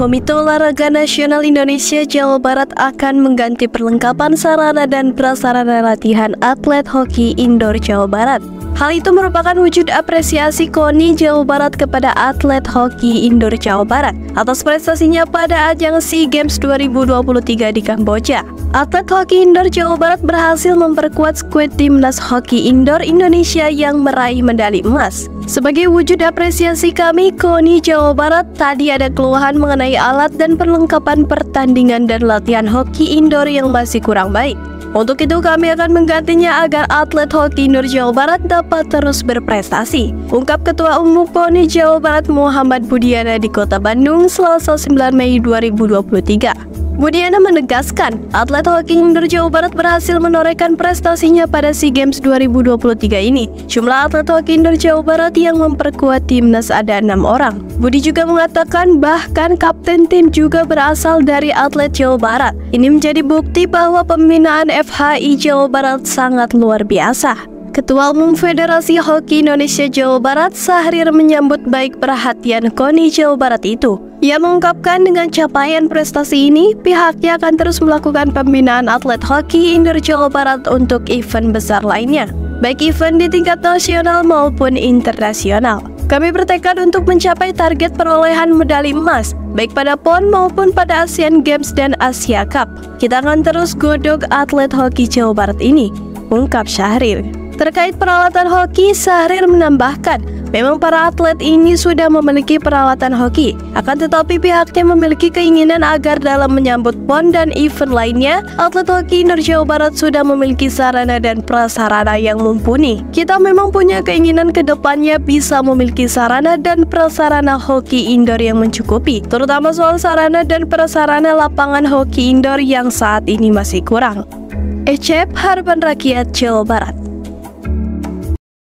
Komite Olahraga Nasional Indonesia Jawa Barat akan mengganti perlengkapan sarana dan prasarana latihan atlet hoki indoor Jawa Barat. Hal itu merupakan wujud apresiasi KONI Jawa Barat kepada atlet hoki indoor Jawa Barat atas prestasinya pada ajang SEA Games 2023 di Kamboja. Atlet hoki indoor Jawa Barat berhasil memperkuat skuad timnas hoki indoor Indonesia yang meraih medali emas. Sebagai wujud apresiasi kami, KONI Jawa Barat tadi ada keluhan mengenai alat dan perlengkapan pertandingan dan latihan hoki indoor yang masih kurang baik. Untuk itu kami akan menggantinya agar atlet hoki Nur Jawa Barat dapat terus berprestasi. Ungkap Ketua Umum PONI Jawa Barat Muhammad Budiana di Kota Bandung Selasa 9 Mei 2023. Budiana menegaskan, atlet hoki indoor Jawa Barat berhasil menorehkan prestasinya pada SEA Games 2023 ini. Jumlah atlet hoki indoor Jawa Barat yang memperkuat timnas ada enam orang. Budi juga mengatakan bahkan kapten tim juga berasal dari atlet Jawa Barat. Ini menjadi bukti bahwa pembinaan FHI Jawa Barat sangat luar biasa. Ketua Umum Federasi Hoki Indonesia Jawa Barat Sahrir menyambut baik perhatian KONI Jawa Barat itu. Ia mengungkapkan dengan capaian prestasi ini, pihaknya akan terus melakukan pembinaan atlet hoki indoor Jawa Barat untuk event besar lainnya, baik event di tingkat nasional maupun internasional. Kami bertekad untuk mencapai target perolehan medali emas, baik pada PON maupun pada Asian Games dan Asia Cup. Kita akan terus godok atlet hoki Jawa Barat ini, ungkap Syahrir. Terkait peralatan hoki, Sahrir menambahkan, memang para atlet ini sudah memiliki peralatan hoki, akan tetapi pihaknya memiliki keinginan agar dalam menyambut PON dan event lainnya, atlet hoki indoor Jawa Barat sudah memiliki sarana dan prasarana yang mumpuni. Kita memang punya keinginan ke depannya bisa memiliki sarana dan prasarana hoki indoor yang mencukupi, terutama soal sarana dan prasarana lapangan hoki indoor yang saat ini masih kurang. Ecep Harapan Rakyat Jawa Barat